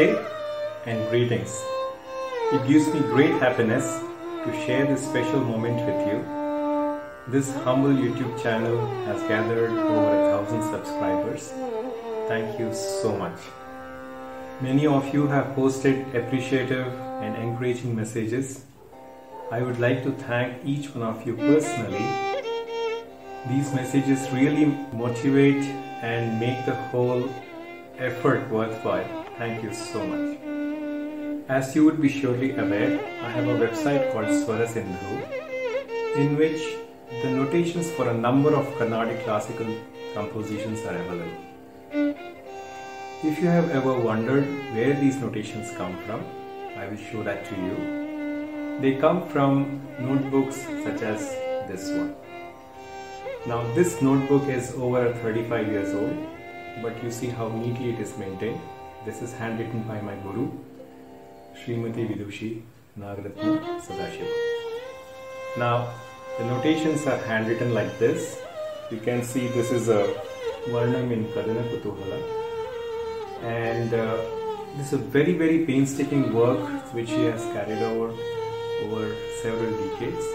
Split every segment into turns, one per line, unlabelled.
Namaste and greetings. It gives me great happiness to share this special moment with you. This humble YouTube channel has gathered over a thousand subscribers. Thank you so much. Many of you have posted appreciative and encouraging messages. I would like to thank each one of you personally. These messages really motivate and make the whole effort worthwhile. Thank you so much. As you would be surely aware, I have a website called Swara Sindhu in which the notations for a number of Carnatic classical compositions are available. If you have ever wondered where these notations come from, I will show that to you. They come from notebooks such as this one. Now, this notebook is over 35 years old, but you see how neatly it is maintained. This is handwritten by my guru, Srimati Vidushi Nagarathna Sadasiva. Now, the notations are handwritten like this. You can see this is a Varnam in Kadana Kutuhala. And uh, this is a very, very painstaking work which she has carried over over several decades.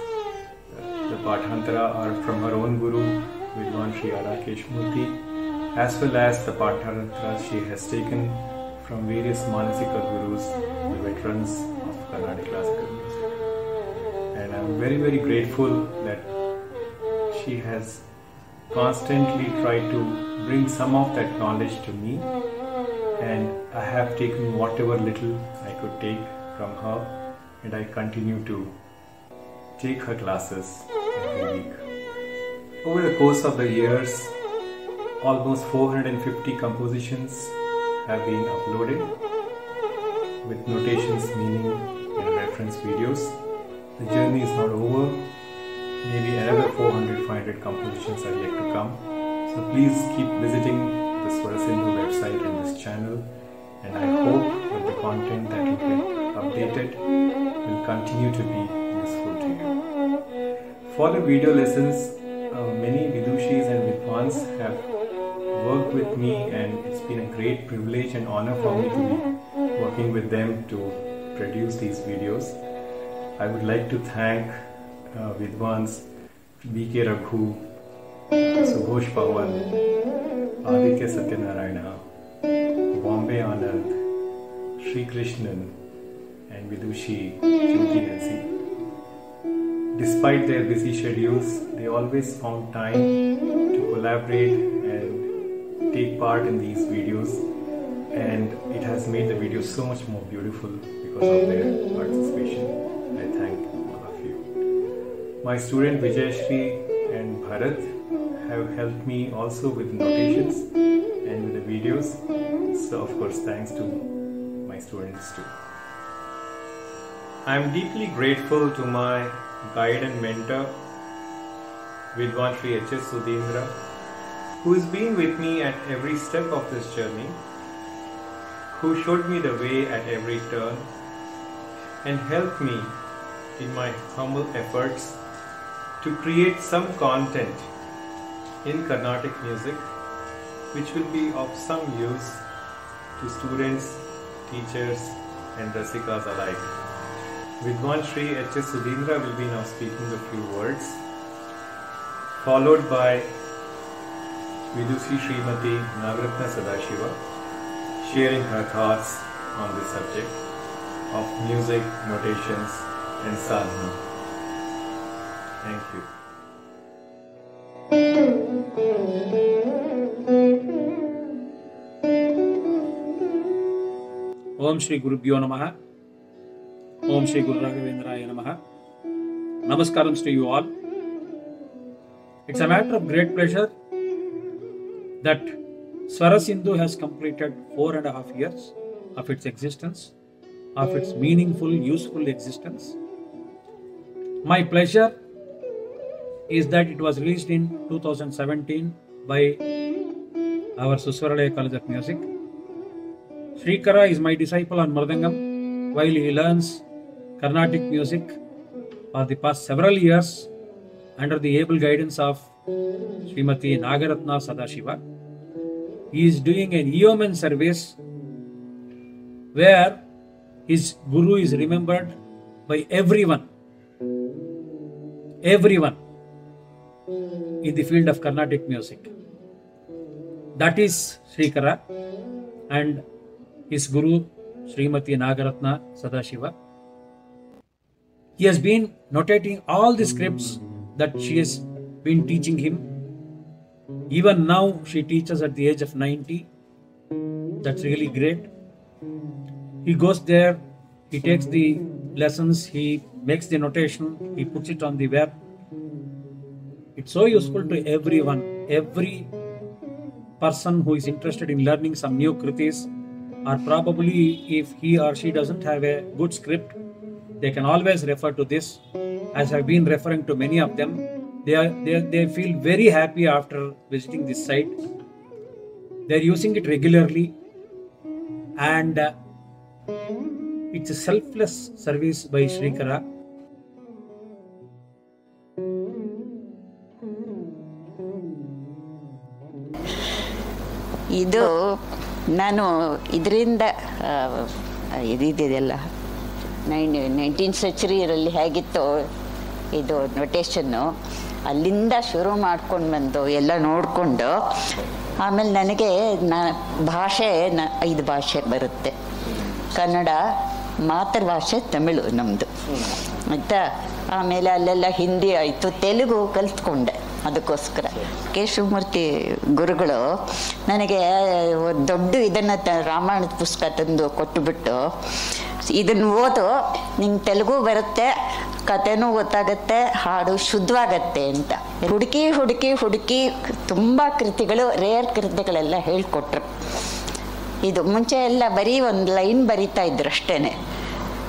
Uh, the Patantara are from her own guru, Vidwan Sri Murthy, as well as the Patantara she has taken from various Manasika gurus, the veterans of Carnatic classical music. And I'm very, very grateful that she has constantly tried to bring some of that knowledge to me and I have taken whatever little I could take from her and I continue to take her classes every week. Over the course of the years, almost 450 compositions have been uploaded with notations, meaning, and reference videos. The journey is not over. Maybe another 400 500 compositions are yet to come. So please keep visiting the Swarasindhu website and this channel. And I hope that the content that you get updated will continue to be useful to you. For the video lessons, uh, many Vidushis and Vidwans have worked with me and it's been a great privilege and honor for me to be working with them to produce these videos. I would like to thank uh, Vidwans B.K. Raghu, Subhosh Pawan, Aditya Satyanarayana, Bombay Anand, Sri Krishnan, and Vidushi Jyoti Nancy. Despite their busy schedules, they always found time to collaborate take part in these videos and it has made the video so much more beautiful because of their participation. I thank all of you. My student Vijayashri and Bharat have helped me also with notations and with the videos. So of course thanks to my students too. I am deeply grateful to my guide and mentor Vidwan Sri H.S. Sudhindra who has been with me at every step of this journey, who showed me the way at every turn and helped me in my humble efforts to create some content in Carnatic music which will be of some use to students, teachers and Rasikas alike. Vidwan Sri H.S. Sudhindra will be now speaking a few words, followed by Vidusi Srimati Nagaratna Sadashiva sharing her thoughts on the subject of music, notations and sadhana. Thank you.
ओम श्री गुरुभ्यो नमः ओम श्री गुरु राघवेंद्राय नमः नमस्कारम to you all it's a matter of great pleasure that Swarasindhu has completed four and a half years of its existence, of its meaningful, useful existence. My pleasure is that it was released in 2017 by our Suswaralaya College of Music. Srikara is my disciple on Mridangam while he learns Carnatic music for the past several years under the able guidance of Srimati Nagarathna Sadasiva. He is doing an yeoman service where his guru is remembered by everyone. Everyone in the field of Carnatic music. That is Srikara and his guru Srimati Nagarathna Sadasiva. He has been notating all the scripts that she has been teaching him. Even now, she teaches at the age of 90. That's really great. He goes there, he takes the lessons, he makes the notation, he puts it on the web. It's so useful to everyone, every person who is interested in learning some new kritis, or probably if he or she doesn't have a good script, they can always refer to this. As I've been referring to many of them, they are they, they feel very happy after visiting this site. They are using it regularly, and uh, it's a selfless service by Shrikara.
ಇದು ನಾನು ಇದರಿಂದ ಇದಿದೆಯಲ್ಲ nine nineteen ಸೆಂಚುರಿಯಲ್ಲಿ ಹೇಗಿತ್ತು ಇದು ನೊಟೇಶನ್ನು ಅಲ್ಲಿಂದ ಶುರು ಮಾಡ್ಕೊಂಡು ಬಂದು ಎಲ್ಲ ನೋಡಿಕೊಂಡು ಆಮೇಲೆ ನನಗೆ ನ, ಭಾಷೆ ನ, ಐದು ಭಾಷೆ ಬರುತ್ತೆ. ಕನ್ನಡ, ಮಾತೃಭಾಷೆ, ತಮಿಳು ನಮ್ಮದು ಆಯಿತಾ? ಆಮೇಲೆ ಅಲ್ಲೆಲ್ಲ ಹಿಂದಿ ಆಯಿತು, ತೆಲುಗು ಕಲ್ತ್ಕೊಂಡೆ ಅದಕ್ಕೋಸ್ಕರ. ಕೆ ಶಿವಮೂರ್ತಿ ಗುರುಗಳು ನನಗೆ ದೊಡ್ಡ ಇದನ್ನು ತ, ರಾಮಾಯಣದ ಪುಸ್ತಕ ತಂದು ಕೊಟ್ಟುಬಿಟ್ಟು ಇದನ್ನು ಓದು, ನಿಂಗೆ ತೆಲುಗು ಬರುತ್ತೆ ಕಥೆನೂ ಗೊತ್ತಾಗತ್ತೆ, ಹಾಡು ಶುದ್ಧವಾಗತ್ತೆ ಅಂತ. ಹುಡುಕಿ ಹುಡುಕಿ ಹುಡುಕಿ ತುಂಬ ಕೃತಿಗಳು ರೇರ್ ಕೃತಿಗಳೆಲ್ಲ ಹೇಳ್ಕೊಟ್ರು. ಇದು ಮುಂಚೆ ಎಲ್ಲ ಬರೀ ಒಂದು ಲೈನ್ ಬರಿತಾ ಇದ್ರು ಅಷ್ಟೇನೆ.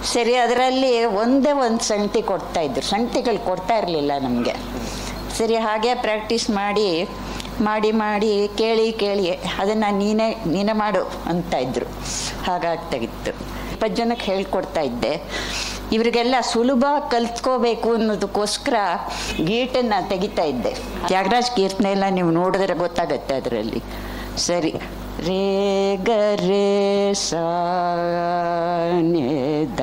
ಸರಿ, ಅದರಲ್ಲಿ ಒಂದೇ ಒಂದು ಸಂಗತಿ ಕೊಡ್ತಾ ಇದ್ರು. ಸಂಗತಿಗಳು ಕೊಡ್ತಾ ಇರಲಿಲ್ಲ ನಮಗೆ. ಸರಿ, ಹಾಗೆ ಪ್ರಾಕ್ಟೀಸ್ ಮಾಡಿ ಮಾಡಿ ಮಾಡಿ, ಕೇಳಿ ಕೇಳಿ, ಅದನ್ನು ನೀನೇ ನೀನೇ ಮಾಡು ಅಂತ ಇದ್ರು. ಹಾಗಾಗ್ತಾ ಇತ್ತು. ಇಪ್ಪತ್ತು ಜನಕ್ಕೆ ಹೇಳ್ಕೊಡ್ತಾ ಇದ್ದೆ. ಇವರಿಗೆಲ್ಲ ಸುಲಭ ಕಲ್ತ್ಕೋಬೇಕು ಅನ್ನೋದಕ್ಕೋಸ್ಕರ ಗೀಟನ್ನ ತೆಗಿತಾ ಇದ್ದೆ. ತ್ಯಾಗರಾಜ್ ಕೀರ್ತನೆ ಎಲ್ಲ ನೀವು ನೋಡಿದ್ರೆ ಗೊತ್ತಾಗತ್ತೆ ಅದರಲ್ಲಿ. ಸರಿ. ರೇ ಗ ರೇ ದ.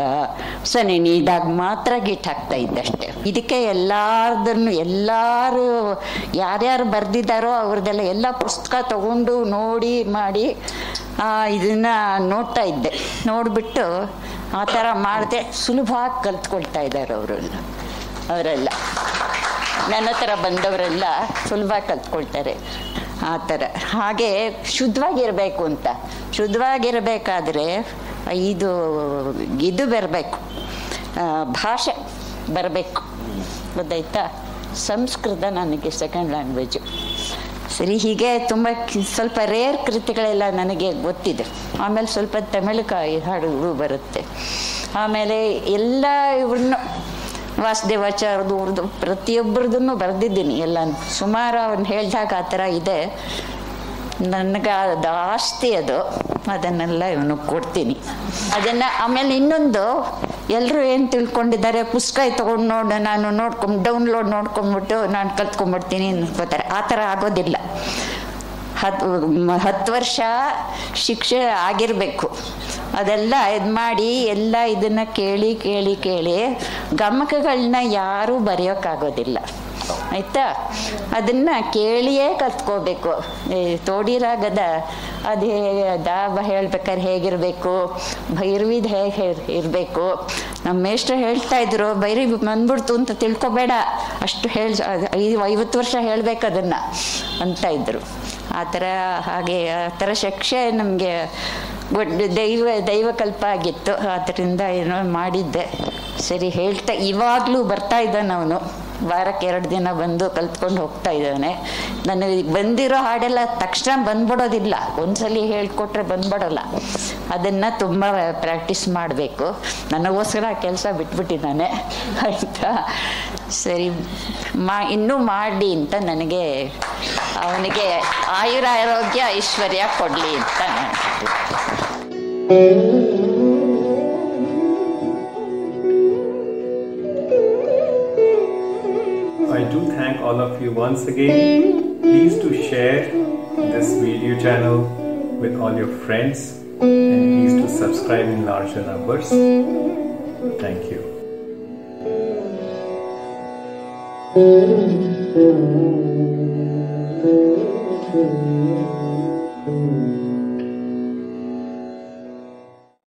ಸನಿ ನೀದಾಗ ಮಾತ್ರ ಗೀಟ್ ಹಾಕ್ತಾ ಇದ್ದಷ್ಟೆ ಇದಕ್ಕೆ ಎಲ್ಲಾರ್ದನ್ನು ಎಲ್ಲರೂ ಯಾರ್ಯಾರು ಬರೆದಿದ್ದಾರೋ ಅವ್ರದ್ದೆಲ್ಲ ಎಲ್ಲ ಪುಸ್ತಕ ತಗೊಂಡು ನೋಡಿ ಮಾಡಿ ಇದನ್ನ ನೋಡ್ತಾ ಇದ್ದೆ. ನೋಡಿಬಿಟ್ಟು ಆ ಥರ ಮಾಡಿದೆ ಸುಲಭವಾಗಿ ಕಲ್ತ್ಕೊಳ್ತಾ ಇದ್ದಾರೆ ಅವರೆಲ್ಲ ಅವರೆಲ್ಲ. ನನ್ನ ಹತ್ರ ಬಂದವರೆಲ್ಲ ಸುಲಭ ಕಲ್ತ್ಕೊಳ್ತಾರೆ ಆ ಥರ. ಹಾಗೆ ಶುದ್ಧವಾಗಿರಬೇಕು ಅಂತ. ಶುದ್ಧವಾಗಿರಬೇಕಾದ್ರೆ ಇದು ಇದು ಬರಬೇಕು. ಭಾಷೆ ಬರಬೇಕು. ಗೊತ್ತಾಯ್ತಾ? ಸಂಸ್ಕೃತ ನನಗೆ ಸೆಕೆಂಡ್ ಲ್ಯಾಂಗ್ವೇಜು ಸರಿ, ಹೀಗೆ ತುಂಬ ಸ್ವಲ್ಪ ರೇರ್ ಕೃತಿಗಳೆಲ್ಲ ನನಗೆ ಗೊತ್ತಿದೆ. ಆಮೇಲೆ ಸ್ವಲ್ಪ ತಮಿಳು ಕಾಯಿ ಹಾಡುಗಳು ಬರುತ್ತೆ. ಆಮೇಲೆ ಎಲ್ಲ ಇವ್ರನ್ನ ವಾಸುದೇವಾಚಾರದವ್ರದ್ದು ಪ್ರತಿಯೊಬ್ಬರದನ್ನು ಬರೆದಿದ್ದೀನಿ ಎಲ್ಲ ಸುಮಾರು ಅವ್ನು ಹೇಳಿದಾಗ ಆ ಥರ ಇದೆ. ನನಗೆ ಅದು ಆಸ್ತಿ ಅದು. ಅದನ್ನೆಲ್ಲ ಇವನು ಕೊಡ್ತೀನಿ. ಅದನ್ನು ಆಮೇಲೆ ಇನ್ನೊಂದು ಎಲ್ಲರೂ ಏನು ತಿಳ್ಕೊಂಡಿದ್ದಾರೆ? ಪುಸ್ತಕ ತೊಗೊಂಡು ನೋಡಿ, ನಾನು ನೋಡ್ಕೊಂಡು ಡೌನ್ಲೋಡ್ ನೋಡ್ಕೊಂಡ್ಬಿಟ್ಟು ನಾನು ಕಲ್ತ್ಕೊಂಡ್ಬಿಡ್ತೀನಿ ಅನ್ಕೋತಾರೆ. ಆ ಥರ ಆಗೋದಿಲ್ಲ. ಹತ್ತು ಹತ್ತು ವರ್ಷ ಶಿಕ್ಷೆ ಆಗಿರಬೇಕು. ಅದೆಲ್ಲ ಇದು ಮಾಡಿ, ಎಲ್ಲ ಇದನ್ನು ಕೇಳಿ ಕೇಳಿ ಕೇಳಿ ಗಮಕಗಳನ್ನ ಯಾರೂ ಬರೆಯೋಕ್ಕಾಗೋದಿಲ್ಲ. ಆಯಿತಾ? ಅದನ್ನು ಕೇಳಿಯೇ ಕತ್ಕೋಬೇಕು. ಈ ತೋಡಿರಾಗದ? ಅದು ದಾಬ ಹೇಳ್ಬೇಕಾದ್ರೆ ಹೇಗಿರಬೇಕು? ಭೈರ್ವಿದ್ ಹೇಗೆ ಇರಬೇಕು. ನಮ್ಮ ಮೇಷ್ಟ್ರು ಹೇಳ್ತಾ ಇದ್ರು ಭೈರವಿ ಬಂದ್ಬಿಡ್ತು ಅಂತ ತಿಳ್ಕೊಬೇಡ. ಅಷ್ಟು ಹೇಳಿ ಐದು, ಐವತ್ತು ವರ್ಷ ಹೇಳ್ಬೇಕು ಅದನ್ನು ಅಂತ ಇದ್ರು. ಆ ಥರ ಹಾಗೆ, ಆ ಥರ ಶಿಕ್ಷೆ ನಮಗೆ ದೈವ ದೈವಕಲ್ಪ ಆಗಿತ್ತು. ಅದರಿಂದ ಏನೋ ಮಾಡಿದ್ದೆ. ಸರಿ, ಹೇಳ್ತಾ ಇವಾಗಲೂ ಬರ್ತಾ ಇದ್ದಾನೆ ಅವನು ವಾರಕ್ಕೆ ಎರಡು ದಿನ ಬಂದು ಕಲ್ತ್ಕೊಂಡು ಹೋಗ್ತಾ ಇದ್ದಾನೆ. ನನಗೆ ಬಂದಿರೋ ಹಾಡೆಲ್ಲ ತಕ್ಷಣ ಬಂದ್ಬಿಡೋದಿಲ್ಲ. ಒಂದ್ಸಲಿ ಹೇಳ್ಕೊಟ್ರೆ ಬಂದ್ಬಿಡೋಲ್ಲ. ಅದನ್ನು ತುಂಬ ಪ್ರಾಕ್ಟೀಸ್ ಮಾಡಬೇಕು. ನನಗೋಸ್ಕರ ಆ ಕೆಲಸ ಬಿಟ್ಬಿಟ್ಟಿದ್ದಾನೆ. ಆಯಿತಾ? ಸರಿ, ಮಾ, ಇನ್ನೂ ಮಾಡಿ ಅಂತ ನನಗೆ, ಅವನಿಗೆ ಆಯುರ ಆರೋಗ್ಯ ಐಶ್ವರ್ಯ ಕೊಡಲಿ ಅಂತ.
of you once again. Please to share this video channel with all your friends and please to subscribe in larger numbers.
Thank you.